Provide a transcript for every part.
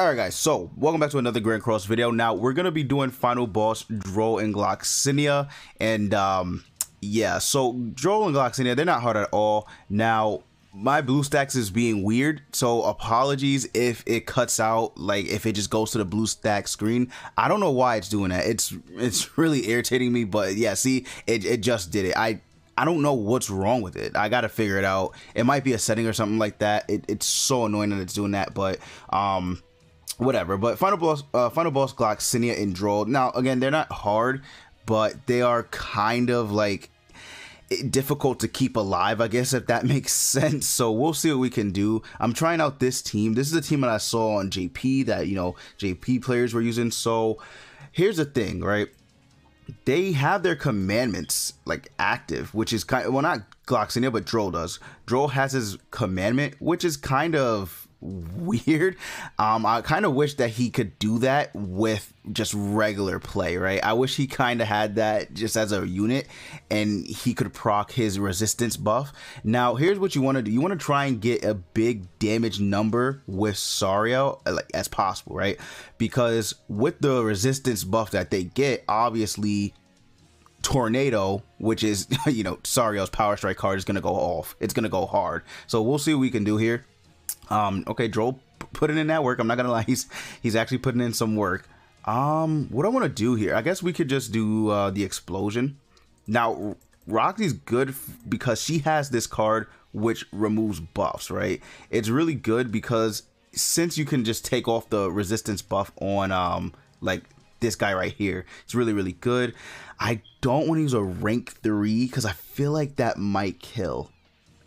Alright guys, so welcome back to another Grand Cross video. Now we're gonna be doing final boss Drole and Gloxinia and um yeah, so Drole and Gloxinia, they're not hard at all. Now my BlueStacks is being weird, so apologies if it cuts out, like if it just goes to the BlueStack screen. I don't know why it's doing that. It's it's really irritating me, but yeah, see, it, it just did it. I I don't know what's wrong with it. I gotta figure it out. It might be a setting or something like that. It, it's so annoying that it's doing that, but um whatever. But final boss, uh, final boss Gloxinia and Drole. Now again, they're not hard, but they are kind of like difficult to keep alive, I guess, if that makes sense. So we'll see what we can do. I'm trying out this team. This is a team that I saw on JP that, you know, JP players were using. So here's the thing, right? They have their commandments like active, which is kind of, well, not Gloxinia, but Drole does. Drole has his commandment, which is kind of weird. Um, I kind of wish that he could do that with just regular play, right? I wish he kind of had that just as a unit and he could proc his resistance buff. Now, here's what you want to do. You want to try and get a big damage number with Sariel uh, like as possible, right? Because with the resistance buff that they get, obviously tornado which is you know Sario's power strike card is going to go off it's going to go hard so we'll see what we can do here um, okay, Drole put it in that work. I'm not gonna lie, he's he's actually putting in some work. Um, what I want to do here, I guess we could just do uh, the explosion. Now, Roxy's good because she has this card which removes buffs, right? It's really good because since you can just take off the resistance buff on um like this guy right here, it's really really good. I don't want to use a rank three because I feel like that might kill.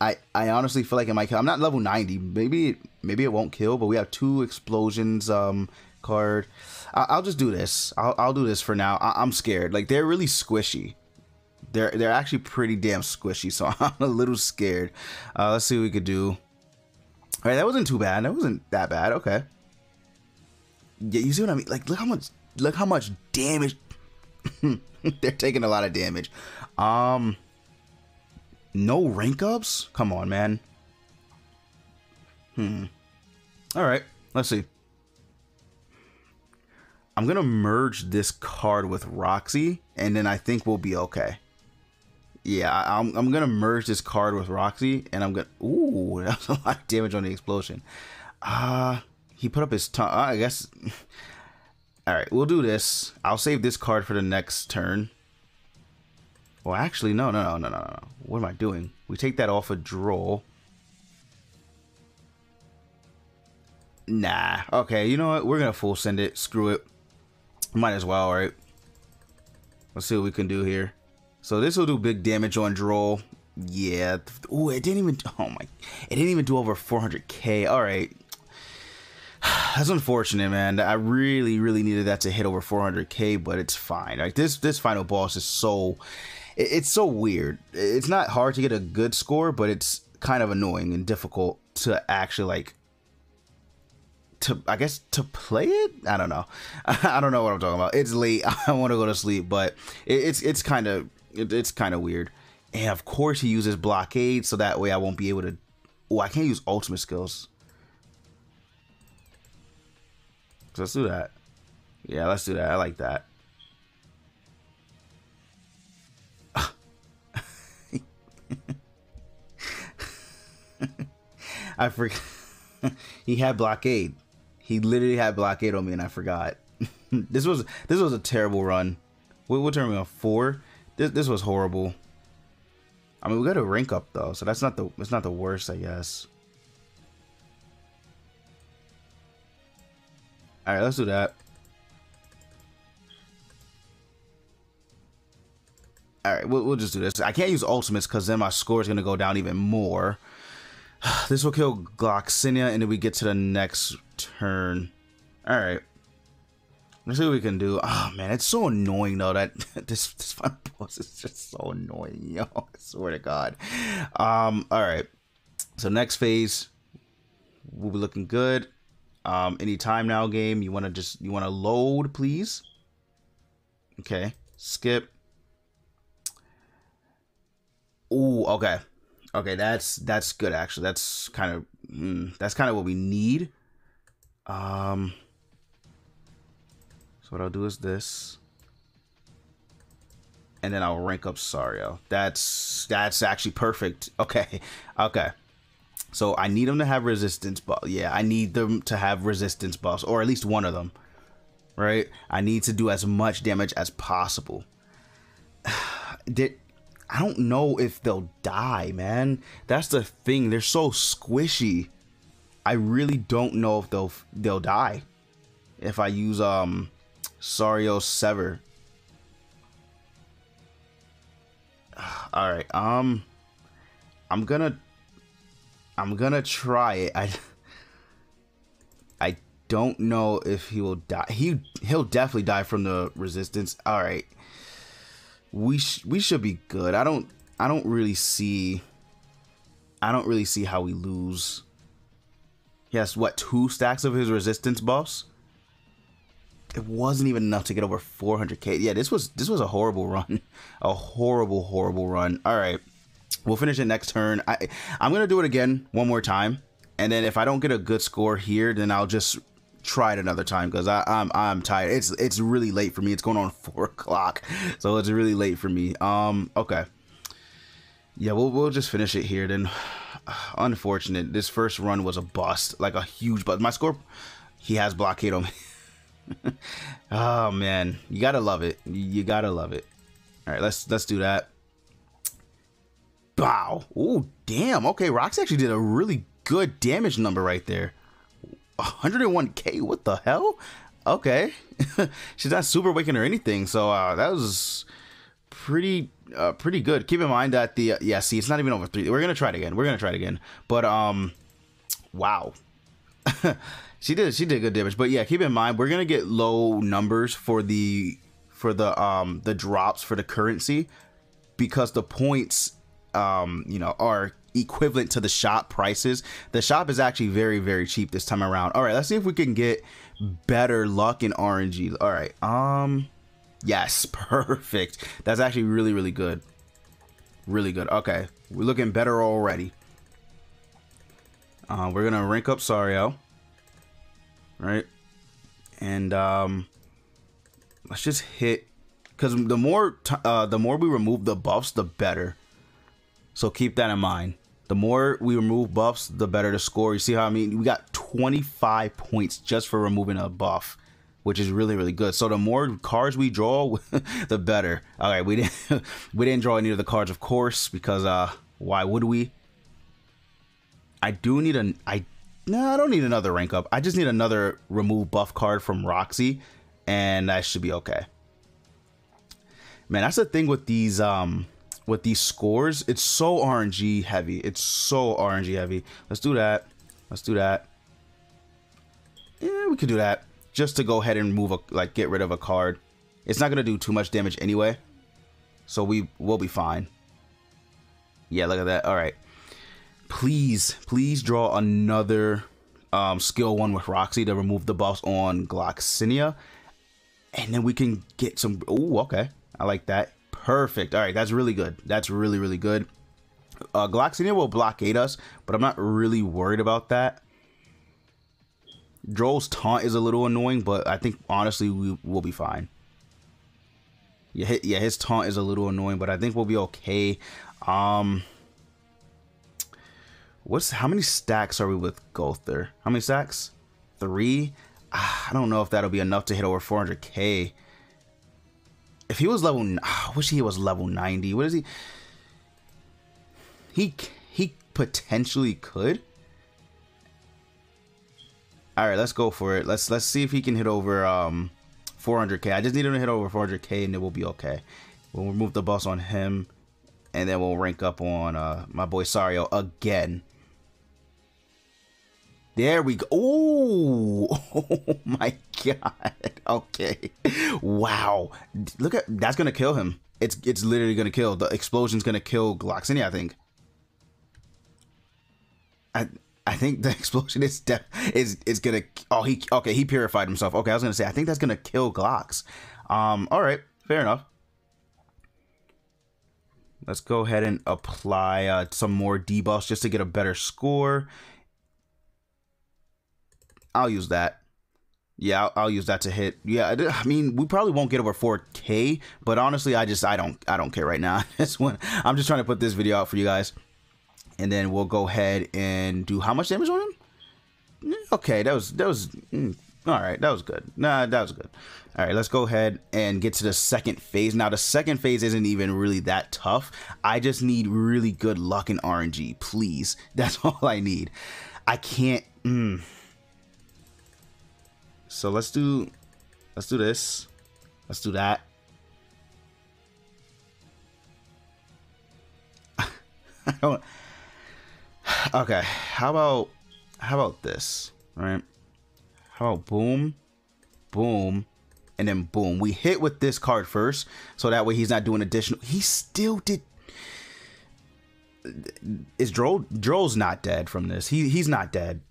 I, I honestly feel like it might kill. I'm not level 90. Maybe maybe it won't kill, but we have two explosions um card. I, will just do this. I'll, I'll do this for now. I, am scared. Like they're really squishy. They're they're actually pretty damn squishy, so I'm a little scared. Uh, let's see what we could do. All right, that wasn't too bad. That wasn't that bad. Okay. Yeah, you see what I mean? Like look how much look how much damage. they're taking a lot of damage. Um. No rank ups? Come on, man. Hmm. Alright, let's see. I'm going to merge this card with Roxy, and then I think we'll be okay. Yeah, I'm, I'm going to merge this card with Roxy, and I'm going to... Ooh, that was a lot of damage on the explosion. Uh, he put up his tongue. I guess... Alright, we'll do this. I'll save this card for the next turn. Well, actually, no, no, no, no, no, no. What am I doing? We take that off a draw. Nah. Okay, you know what? We're going to full send it. Screw it. Might as well, right? Let's see what we can do here. So this will do big damage on draw. Yeah. Oh, it didn't even... Oh, my... It didn't even do over 400k. All right. That's unfortunate, man. I really, really needed that to hit over 400k, but it's fine. Like this, this final boss is so it's so weird. It's not hard to get a good score, but it's kind of annoying and difficult to actually like to I guess to play it. I don't know. I don't know what I'm talking about. It's late. I want to go to sleep, but it's it's kind of it's kind of weird. And of course, he uses blockade, so that way I won't be able to. Oh, I can't use ultimate skills. So let's do that. Yeah, let's do that. I like that. I forgot. he had blockade. He literally had blockade on me, and I forgot. this was this was a terrible run. What, what turn we on four? This this was horrible. I mean, we got a rank up though, so that's not the it's not the worst, I guess. All right, let's do that. All right, we'll, we'll just do this. I can't use ultimates because then my score is going to go down even more. this will kill Gloxinia, and then we get to the next turn. All right. Let's see what we can do. Oh man, it's so annoying though that this this final boss is just so annoying, yo. I swear to God. Um. All right. So next phase, we'll be looking good. Um. Any time now, game. You want to just you want to load, please. Okay. Skip. Ooh, okay. Okay, that's that's good actually. That's kind of mm, that's kind of what we need. Um, so what I'll do is this. And then I'll rank up Sario. That's that's actually perfect. Okay. Okay. So I need them to have resistance buff. Yeah, I need them to have resistance buffs, or at least one of them. Right? I need to do as much damage as possible. Did I don't know if they'll die, man. That's the thing. They're so squishy. I really don't know if they'll they'll die if I use um Sario Sever. All right. Um I'm to I'm to try it. I I don't know if he will die. He he'll definitely die from the resistance. All right. We sh we should be good. I don't I don't really see I don't really see how we lose he has what two stacks of his resistance buffs. It wasn't even enough to get over 400k. Yeah, this was this was a horrible run, a horrible horrible run. All right, we'll finish it next turn. I I'm gonna do it again one more time, and then if I don't get a good score here, then I'll just try it another time because I'm I'm tired. It's it's really late for me. It's going on four o'clock, so it's really late for me. Um, okay. Yeah, we'll we'll just finish it here then unfortunate. This first run was a bust, like a huge bust. My score, he has blockade on me. oh man, you gotta love it. You gotta love it. All right, let's let's do that. Bow. Oh damn. Okay, Rox actually did a really good damage number right there. 101k. What the hell? Okay, she's not super waking or anything. So uh, that was pretty uh, pretty good. Keep in mind that the uh, yeah, see, it's not even over three. We're gonna try it again. We're gonna try it again. But um, wow, she did she did good damage. But yeah, keep in mind we're gonna get low numbers for the for the um the drops for the currency because the points um you know are equivalent to the shop prices. The shop is actually very very cheap this time around. All right, let's see if we can get better luck in RNG. All right, um. Yes, perfect. That's actually really, really good. Really good. Okay, we're looking better already. Uh, we're gonna rank up Sario, right? And um, let's just hit because the more uh, the more we remove the buffs, the better. So keep that in mind. The more we remove buffs, the better the score. You see how I mean? We got 25 points just for removing a buff which is really really good. So the more cards we draw, the better. All right, we didn't we didn't draw any of the cards, of course, because uh, why would we? I do need an I no, I don't need another rank up. I just need another remove buff card from Roxy, and I should be okay. Man, that's the thing with these um with these scores. It's so RNG heavy. It's so RNG heavy. Let's do that. Let's do that. Yeah, we could do that just to go ahead and move a like get rid of a card. It's not gonna do too much damage anyway, so we will be fine. Yeah, look at that. All right, please, please draw another um, skill one with Roxy to remove the buffs on Gloxinia, and then we can get some. Oh, okay, I like that. Perfect. All right, that's really good. That's really really good. Uh, Gloxinia will blockade us, but I'm not really worried about that. Drole's taunt is a little annoying, but I think honestly we will be fine. Yeah, yeah, his taunt is a little annoying, but I think we'll be okay. Um, what's how many stacks are we with Gowther? How many stacks? Three. Ah, I don't know if that'll be enough to hit over 400k. If he was level, ah, I wish he was level 90. What is he? He he potentially could. All right, let's go for it. Let's let's see if he can hit over um 400k. I just need him to hit over 400k and it will be okay. We'll remove the boss on him and then we'll rank up on uh, my boy Sario again. There we go. Ooh. Oh my god. Okay. Wow. Look at that's gonna kill him. It's it's literally gonna kill. The explosion's gonna kill Gloxinia, I think. I I think the explosion is is is gonna. Oh, he okay. He purified himself. Okay, I was gonna say. I think that's gonna kill Glocks. Um. All right. Fair enough. Let's go ahead and apply uh, some more debuffs just to get a better score. I'll use that. Yeah, I'll, I'll, use that to hit. Yeah, I mean, we probably won't get over 4K, but honestly, I just I don't I don't care right now. This one, I'm just trying to put this video out for you guys, and then we'll go ahead and do how much damage on him? Mm, okay, that was that was mm, all right. That was good. Nah, that was good. All right, let's go ahead and get to the second phase. Now, the second phase isn't even really that tough. I just need really good luck in RNG, please. That's all I need. I can't. Mm. So let's do, let's do this. Let's do that. Okay, how about how about this? Right. How about boom, boom, and then boom. We hit with this card first, so that way he's not doing additional. He still did. Is Drole? Drole's not dead from this. He he's not dead.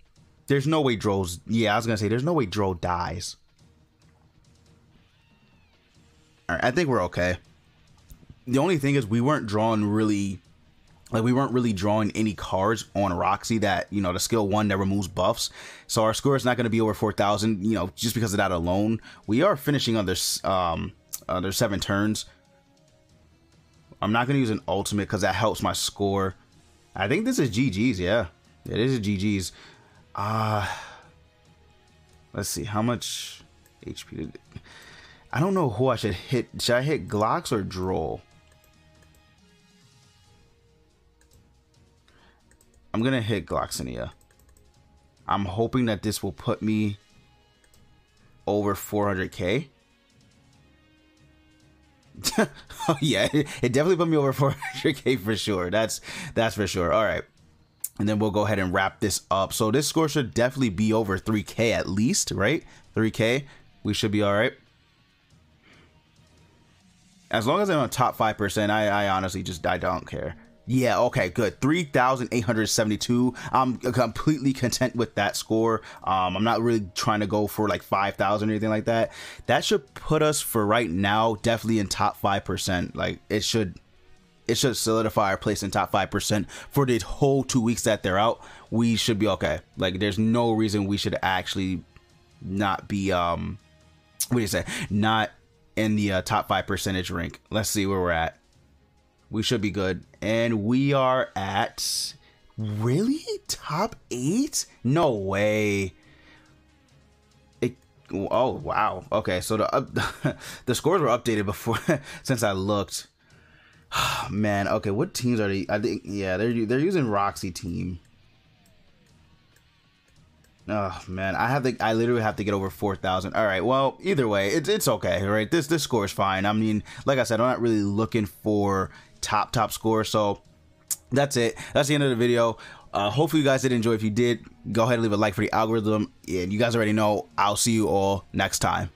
There's no way Drole's. Yeah, I was gonna say there's no way Drole dies. All right, I think we're okay. The only thing is we weren't drawn really, like we weren't really drawing any cards on Roxy that you know the skill one that removes buffs. So our score is not to be over four thousand. You know, just because of that alone, we are finishing under um under seven turns. I'm not to use an ultimate because that helps my score. I think this is GG's. Yeah, it is a GG's. Uh, let's see. How much HP did? I don't know who I should hit. Should I hit Glocks or Drole? I'm to hit Gloxinia. I'm hoping that this will put me over 400k. oh yeah, it definitely put me over 400k for sure. That's that's for sure. All right and then we'll go ahead and wrap this up. So this score should definitely be over 3K at least, right? 3K, we should be all right. As long as I'm on top 5%, I, I honestly just, I don't care. Yeah, okay, good. 3,872. I'm completely content with that score. Um, I'm not really trying to go for like 5,000 or anything like that. That should put us for right now definitely in top 5%. Like it should it should solidify our place in top 5% for the whole two weeks that they're out. We should be okay. Like, there's no reason we should actually not be, um, what do you say? Not in the uh, top 5 percentage rank. Let's see where we're at. We should be good. And we are at, really? Top 8? No way. It, oh, wow. Okay, so the, the scores were updated before, since I looked. Man, okay, what teams are they? I think yeah, they're they're using Roxy team. Oh man, I have to. I literally have to get over four thousand. All right, well, either way, it's it's okay, right? This this score is fine. I mean, like I said, I'm not really looking for top top score, so that's it. That's the end of the video. Uh, hopefully, you guys did enjoy. If you did, go ahead and leave a like for the algorithm. And you guys already know. I'll see you all next time.